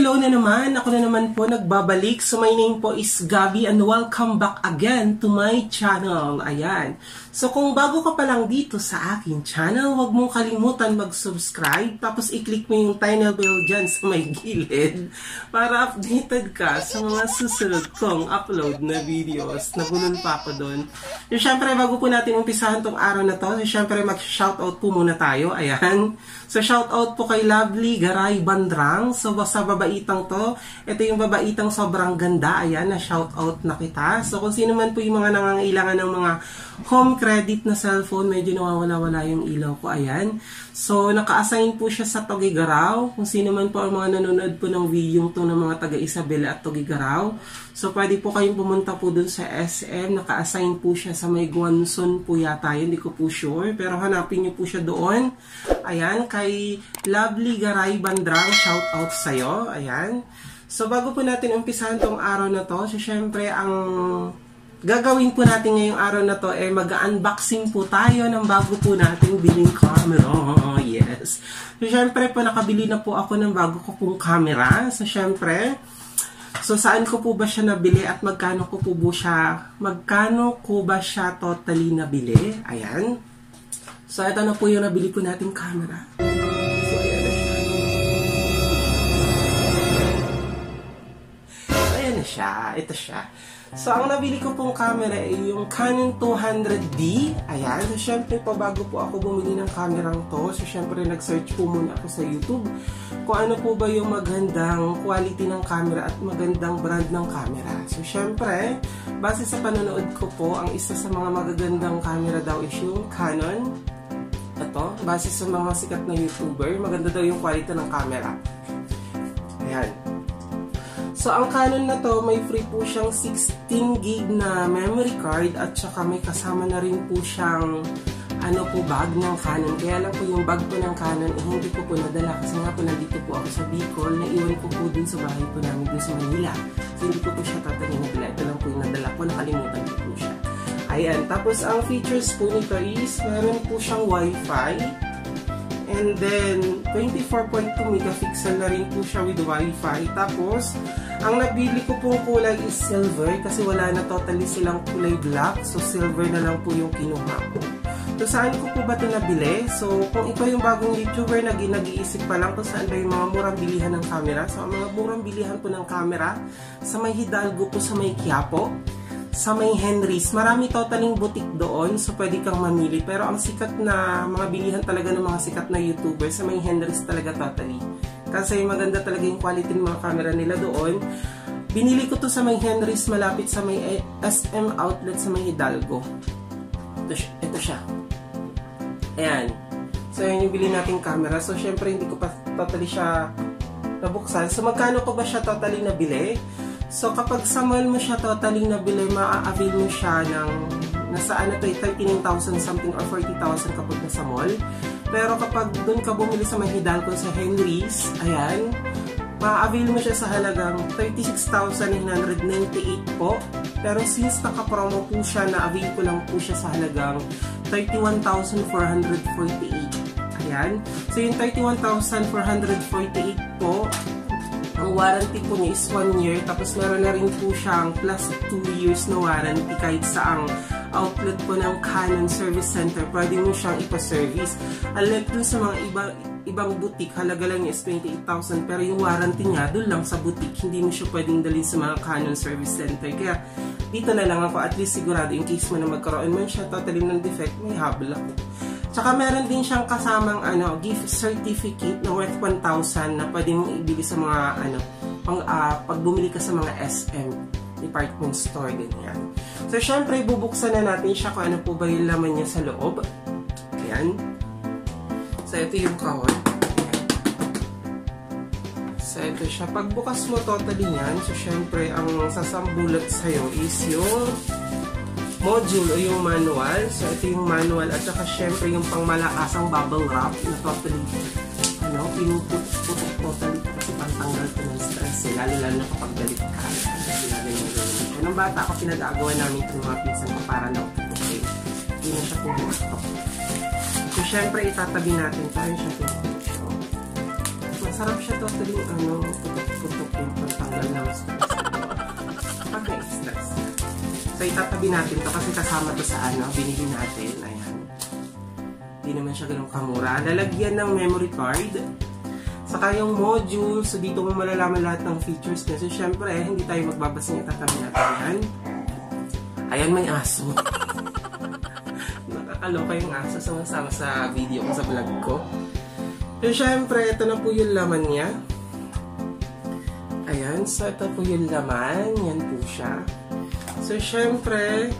hello na naman. Ako na naman po nagbabalik. So my name po is Gabi and welcome back again to my channel. Ayan. So kung bago ka pa lang dito sa akin channel, huwag mong kalimutan mag-subscribe. Tapos i-click mo yung tiny bell dyan sa may gilid para updated ka sa mga susunod kong upload na videos. Nagulol pa ako doon. So syempre bago po natin umpisahan tong araw na to, so syempre mag-shoutout po muna tayo. Ayan. So shoutout po kay Lovely Garay Bandrang. So sa babaitang to, ito yung babaitang sobrang ganda. Ayan, na shoutout na kita. So kung sino man po yung mga nangangailangan ng mga home credit na cellphone, medyo nawawala-wala yung ilaw ko. Ayan. So, naka-assign po siya sa Togigaraw. Kung sino man po ang mga nanonood po ng video to ng mga taga Isabela at Togigaraw. So, pwede po kayong pumunta po dun sa SM. Naka-assign po siya sa may Guanson po yata. Hindi ko po sure. Pero hanapin niyo po siya doon. Ayan. Kay Lovely Garay Bandrang, shout out sa'yo. Ayan. So, bago po natin umpisahan tong araw na to, so syempre ang gagawin po natin ngayong araw na to eh mag-unboxing po tayo ng bago po nating biling camera. Oh, yes. So, syempre po nakabili na po ako ng bago ko pong camera. So, syempre, so saan ko po ba siya nabili at magkano ko po po siya, magkano ko ba siya totally nabili? Ayan. So, ito na po yung nabili po nating camera. So, ayan na siya. So, ayan na siya. Ito siya. So, ang nabili ko pong camera ay yung Canon 200D. Ayan. So, syempre po, bago po ako bumili ng kamerang to, so, syempre, nag-search po muna ako sa YouTube kung ano po ba yung magandang quality ng camera at magandang brand ng camera. So, syempre, base sa panonood ko po, ang isa sa mga magagandang camera daw is yung Canon. Ito, base sa mga sikat na YouTuber, maganda daw yung quality ng camera. So, ang Canon na to, may free po siyang 16 gig na memory card at saka may kasama na rin po siyang ano po bag ng Canon. Kaya lang po yung bag po ng Canon eh, hindi ko po nadala kasi nga po nandito po ako sa Bicol. Naiwan ko po dun sa bahay po namin dun sa Manila. So, hindi ko po siya tatangin nadala. Ito lang po yung nadala ko. Nakalimutan ko po siya. Ayan. Tapos, ang features po nito is meron po siyang Wi-Fi. And then, 24.2 megapixel na rin po siya with Wi-Fi. Tapos, ang nabili ko pong kulay is silver kasi wala na totally silang kulay black. So, silver na lang po yung kinuha ko. So, saan ko po ba ito nabili? So, kung ikaw yung bagong YouTuber na nag-iisip pa lang kung saan ba yung mga murang bilihan ng camera. So, ang mga murang bilihan po ng camera sa may Hidalgo po sa may Quiapo sa may Henry's. Marami totaling butik doon, so pwede kang mamili. Pero ang sikat na mga bilihan talaga ng mga sikat na YouTuber sa may Henry's talaga totally. Kasi maganda talaga yung quality ng mga camera nila doon. Binili ko to sa may Henry's malapit sa may SM outlet sa may Hidalgo. Ito, ito siya. Ayan. So, yan yung bili nating camera. So, syempre, hindi ko pa totally siya nabuksan. So, magkano ko ba siya totally nabili? So, kapag sa mall mo siya totally nabili, maa-avail mo siya ng nasa ano to, 39,000 something or 40,000 kapag nasa mall. Pero kapag doon ka bumili sa may sa Henry's, ayan, ma-avail mo siya sa halagang 36,998 po. Pero since naka-promo po siya, na-avail ko lang po siya sa halagang 31,448. Ayan. So yung 31,448 po, ang warranty po niya is 1 year. Tapos meron na rin po siyang plus 2 years na warranty kahit sa ang outlet po ng Canon Service Center. Pwede mo siyang ipa-service. Unlike dun sa mga iba, ibang boutique, halaga lang niya is 28,000. Pero yung warranty niya, dun lang sa boutique. Hindi mo siya pwedeng dalhin sa mga Canon Service Center. Kaya dito na lang ako at least sigurado in case mo na magkaroon man siya totally ng defect, may habla ako. Tsaka meron din siyang kasamang ano, gift certificate na worth 1,000 na pwede mong ibili sa mga ano, pang, uh, pag bumili ka sa mga SM department store, ganyan. So, syempre, bubuksan na natin siya kung ano po ba yung laman niya sa loob. Ayan. So, ito yung kahon. So, ito siya. Pagbukas mo totally niyan, so, syempre, ang sasambulat sa'yo is yung module o yung manual. So, ito yung manual at saka syempre yung pangmalakasang bubble wrap na totally ano, pinuputok totally kasi pantanggal ko ng stress eh, lalo lalo na kapag galit ka. Lalo yung gawin siya. Nung bata ako, pinag-aagawa namin ito ng mga pinsan ko para na okay. Hindi na siya pumutok. So, syempre, itatabi natin tayo siya pumutok. masarap siya totally, ano, putok-putok yung pagtanggal ng stress. Pag stress. So, itatabi natin to kasi kasama to sa ano, binili natin. Ayan. Hindi naman siya ganun kamura. Lalagyan ng memory card. Saka yung module, so dito mo malalaman lahat ng features niya. So, syempre, eh, hindi tayo magbabasa niya. Tatabi natin yan. Ayan, may aso. Nakakaloka yung aso sumasama sa video ko sa vlog ko. So, syempre, ito na po yung laman niya. Ayan, so ito po yung laman. Yan po siya. So, syempre,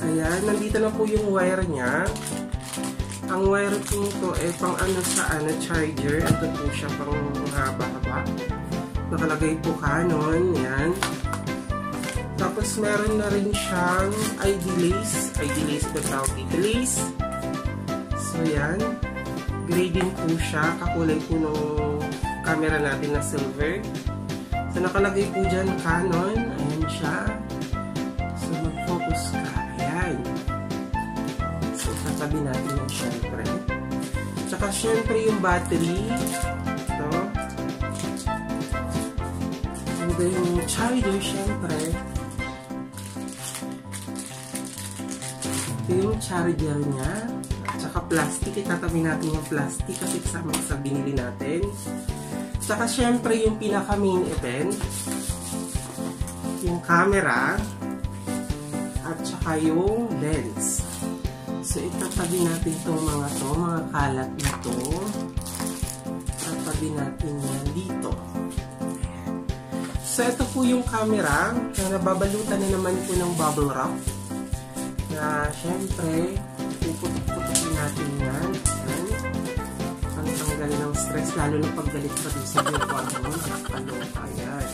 ayan, nandito na po yung wire niya. Ang wire po ito ay pang ano sa ano, charger. Ito po siya pang haba-haba. Nakalagay po kanon. Yan. Tapos, meron na rin siyang ID lace. ID lace ba tawag dito? Lace. So, yan grading po siya. Kakulay po nung camera natin na silver. So, nakalagay po dyan Canon. Ayan siya. So, tatabi natin yung syempre. Tsaka, syempre, yung battery. Ito. And then, yung charger, syempre. Ito yung charger niya tsaka plastic. Itatabi natin yung plastic kasi kasama sa binili natin. Tsaka syempre yung pinaka main event, yung camera, at tsaka yung lens. So itatabi natin itong mga to, mga kalat na to. Tatabi natin yan dito. So ito po yung camera na nababalutan na naman po ng bubble wrap. Na syempre, puputok-putokin natin yan. Yan. Ang tanggal ng stress, lalo na paggalit pa din sa jowa mo. Nakakaloka yan.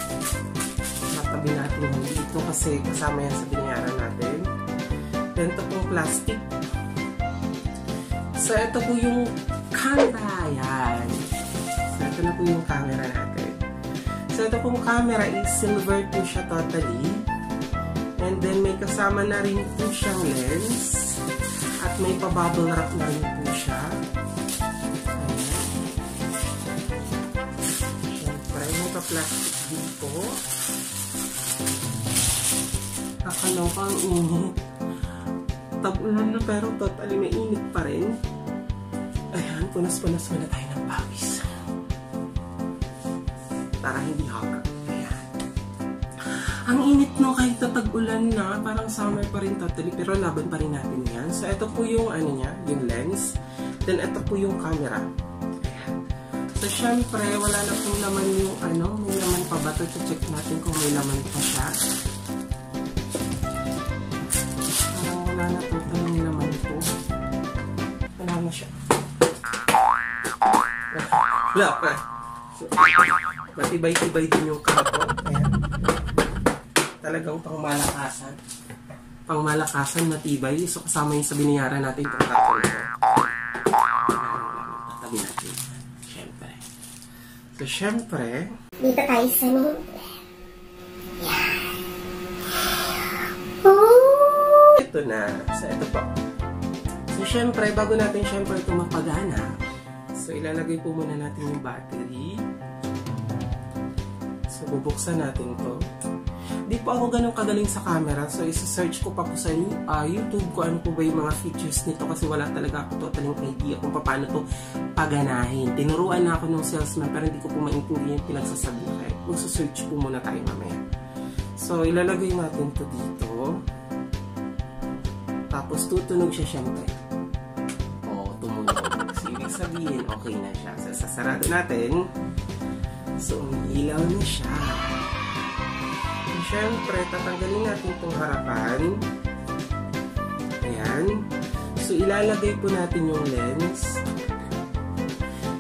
Tatabi natin dito kasi kasama yan sa binayaran natin. Then pong plastic. So ito po yung camera. Yan. So ito na po yung camera natin. So ito pong camera is silver po siya totally. And then may kasama na rin po siyang lens. At may pa-bubble wrap na rin po siya. Siyempre, may pa-plastic din po. Kakaloka ang init. Tag-ulan na pero totally may init pa rin. Ayan, punas-punas muna tayo ng pawis. Para hindi hot. Ang init no kahit tatag-ulan na, parang summer pa rin totally, pero laban pa rin natin yan. So, ito po yung ano niya, yung lens. Then, ito po yung camera. Ayan. So, syempre, wala na pong laman yung ano, may laman pa ba ito? Check natin kung may laman pa siya. Parang wala na po ito yung laman po. Wala na siya. Wala pa. Matibay-tibay din yung kapo. Ayan talagang pangmalakasan. Pangmalakasan, matibay. So, kasama yung sa binayaran natin itong ito. Tatabi natin. Siyempre. So, siyempre, dito tayo sa name. Yan. Oh! Ito na. So, ito po. So, syempre, bago natin syempre ito mapagana, so, ilalagay po muna natin yung battery. So, bubuksan natin to. Di po ako ganun kagaling sa camera. So, isa-search ko pa po sa uh, YouTube ko ano po ba yung mga features nito kasi wala talaga ako totaling idea kung paano to paganahin. Tinuruan na ako ng salesman pero hindi ko po maintindihan yung pinagsasabi ko. Kaya magsa-search po muna tayo mamaya. So, ilalagay natin to dito. Tapos, tutunog siya syempre. Sabihin, okay na siya. So, sasarado natin. So, umiilaw na siya. Siyempre, tatanggalin natin itong harapan. Ayan. So, ilalagay po natin yung lens.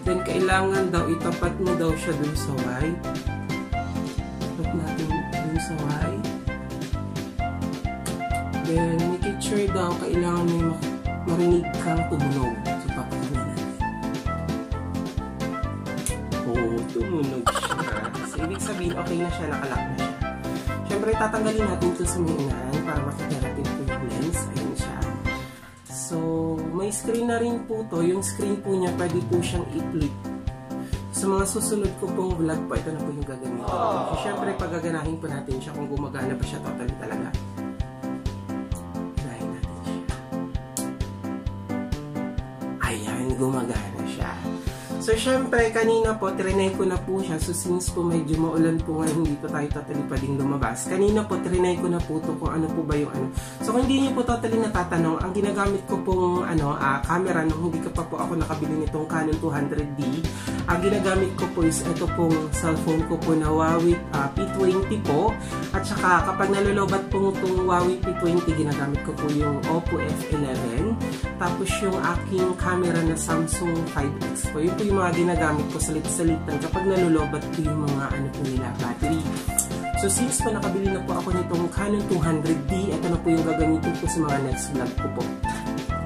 Then, kailangan daw, itapat mo daw siya dun sa white. Tapat natin dun sa white. Then, make sure daw, kailangan may marinig kang tumunog. Tumunog siya. So, ibig sabihin, okay na siya, nakalock na siya. Siyempre, tatanggalin natin ito sa may unahan para makita natin po yung lens. Ayan siya. So, may screen na rin po to. Yung screen po niya, pwede po siyang i-flip. sa mga susunod ko pong vlog po, ito na po yung gagamitin. So, syempre, pagaganahin po natin siya kung gumagana pa siya totally talaga. Try natin siya. Ayan, gumagana. So, syempre, kanina po, trinay ko na po siya. So, since po medyo maulan po ngayon, hindi po tayo totally pwedeng lumabas. Kanina po, trinay ko na po to kung ano po ba yung ano. So, kung hindi niyo po totally natatanong, ang ginagamit ko pong ano, uh, camera nung hindi ka pa po ako nakabili nitong Canon 200D, ang ginagamit ko po is ito pong cellphone ko po na Huawei uh, P20 po. At saka, kapag nalolobat po itong Huawei P20, ginagamit ko po yung Oppo F11. Tapos, yung aking camera na Samsung 5X po. Yun po yung mga ginagamit ko salit-salitan kapag nalulobat ko yung mga ano po nila, battery. So since po nakabili na po ako nitong Canon 200D, ito na po yung gagamitin ko sa mga next vlog ko po.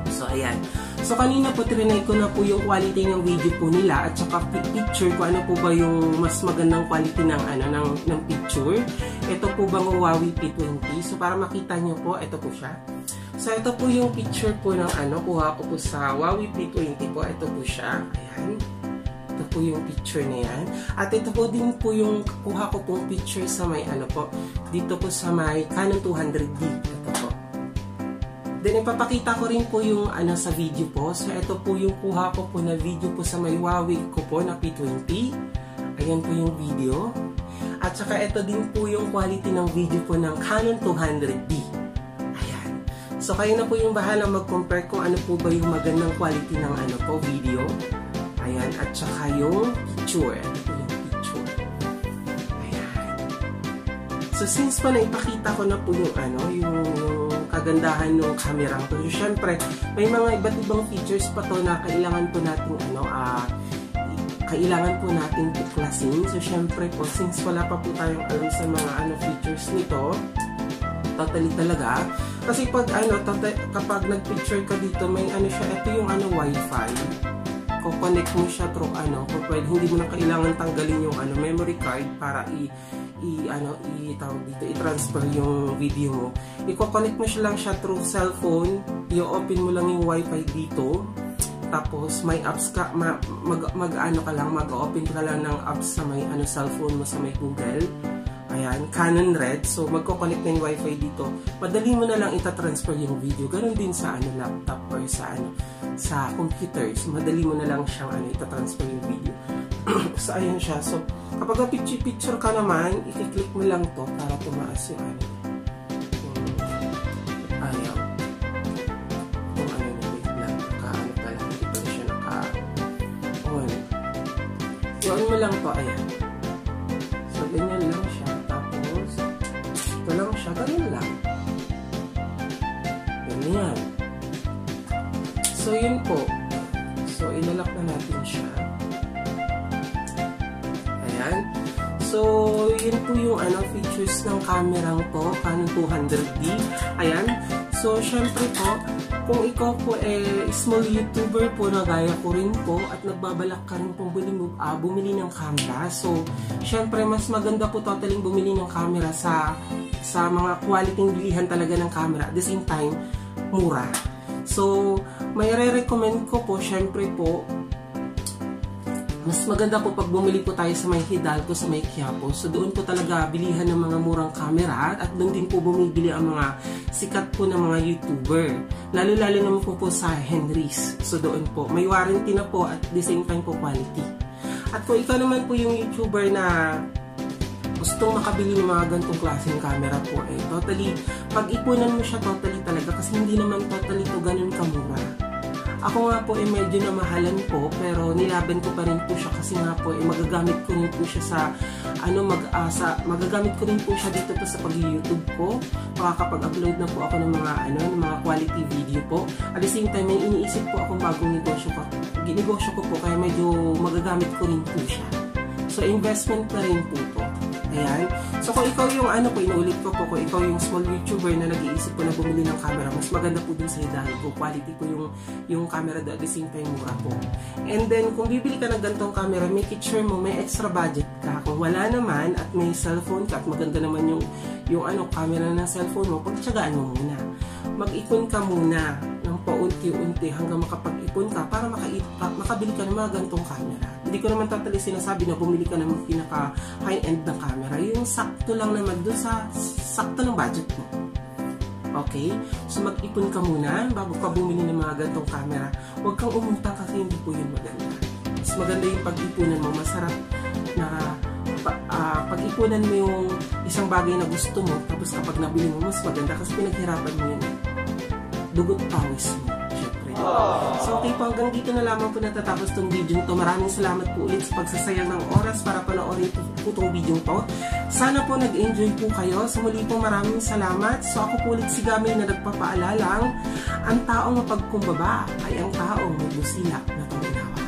So ayan. So kanina po trinay ko na po yung quality ng video po nila at saka picture ko ano po ba yung mas magandang quality ng ano ng ng picture. Ito po bang Huawei P20. So para makita niyo po, ito po siya. So ito po yung picture po ng ano kuha ko po sa Huawei P20 po. Ito po siya. Ayan. Ito po yung picture na yan. At ito po din po yung kuha ko pong picture sa may ano po. Dito po sa may Canon 200D. Ito po. Then ipapakita ko rin po yung ano sa video po. So ito po yung kuha ko po na video po sa may Huawei ko po na P20. Ayan po yung video. At saka ito din po yung quality ng video po ng Canon 200D. So kayo na po yung bahala mag-compare kung ano po ba yung magandang quality ng ano po video. Ayan. At saka yung picture. Ito po yung picture. Ayan. So since pa naipakita ko na po yung ano, yung, kagandahan ng camera ko. So syempre, may mga iba't ibang features pa to na kailangan po natin ano, ah, kailangan po natin tuklasin. So, syempre po, since wala pa po tayong alam sa mga ano features nito, totally talaga. Kasi pag ano, totally, kapag nag-picture ka dito, may ano siya, ito yung ano, wifi. Ko-connect mo siya through ano, kung pwede, hindi mo na kailangan tanggalin yung ano, memory card para i i ano i tawag dito i-transfer yung video mo. I-connect mo siya lang siya through cellphone i-open mo lang yung wifi dito. Tapos may apps ka ma, mag, mag ano ka lang mag-open ka lang ng apps sa may ano cellphone mo sa may Google ayan Canon Red. So magko-connect na yung wifi dito. Madali mo na lang ita-transfer yung video. Ganun din sa ano laptop or sa ano sa computers. Madali mo na lang siyang ano ita-transfer yung video. So ayan siya. So kapag picture picture ka naman i-click mo lang to para tumaas yung ano ayaw kung ano yung wait lang. Naka ano pala hindi pala siya naka on yun mo lang to ayan so yun po so ilalak na natin siya Ayan. So, yun po yung ano, features ng camera to, Canon 200D. Ayan. So, syempre po, kung ikaw po eh, small YouTuber po na gaya ko rin po at nagbabalak ka rin pong bumili, uh, bumili ng camera. So, syempre mas maganda po totaling bumili ng camera sa sa mga quality bilihan talaga ng camera. At the same time, mura. So, may re-recommend ko po, syempre po, mas maganda po pag bumili po tayo sa may Hidalgo, sa may Quiapo. So doon po talaga bilihan ng mga murang camera at doon din po bumibili ang mga sikat po ng mga YouTuber. Lalo-lalo naman po po sa Henry's. So doon po, may warranty na po at the same time po quality. At kung ikaw naman po yung YouTuber na gustong makabili ng mga gantong klaseng camera po eh totally pag-ipunan mo siya totally talaga kasi hindi naman totally to ganun kamura ako nga po eh, medyo namahalan po pero nilaban ko pa rin po siya kasi nga po eh, magagamit ko rin po siya sa ano mag-asa, magagamit ko rin po siya dito po sa pag-YouTube ko. Makakapag-upload na po ako ng mga ano, ng mga quality video po. At the same time, may iniisip po akong bagong negosyo ko. Ginegosyo ko po kaya medyo magagamit ko rin po siya. So investment na rin po po. Ayan. So kung ikaw yung ano po, inuulit ko po, kung ikaw yung small YouTuber na nag-iisip po na bumili ng camera, mas maganda po din sa Hidalgo. Quality po yung, yung camera do at the same time mura po. And then, kung bibili ka ng gantong camera, make it sure mo may extra budget ka. Kung wala naman at may cellphone ka at maganda naman yung, yung ano, camera ng cellphone mo, pagtsagaan mo muna. Mag-ipon ka muna paunti-unti hanggang makapag-ipon ka para maka makabili ka ng mga gantong camera. Hindi ko naman totally sinasabi na bumili ka ng pinaka high-end na camera. Yung sakto lang naman doon sa sakto ng budget mo. Okay? So mag-ipon ka muna bago ka bumili ng mga gantong camera. Huwag kang umutang kasi hindi po yun maganda. Mas maganda yung pag-ipunan mo. Masarap na pa, uh, pag-ipunan mo yung isang bagay na gusto mo tapos kapag nabili mo, mas maganda kasi pinaghirapan mo yun. Dugot pawis mo. Siyempre. So okay po, hanggang dito na lamang po natatapos tong video nito. Maraming salamat po ulit sa pagsasayang ng oras para panoorin po itong video to. Sana po nag-enjoy po kayo. Sa muli po maraming salamat. So ako po ulit si Gamay na nagpapaalalang ang taong mapagkumbaba ay ang taong may busila na panginawa.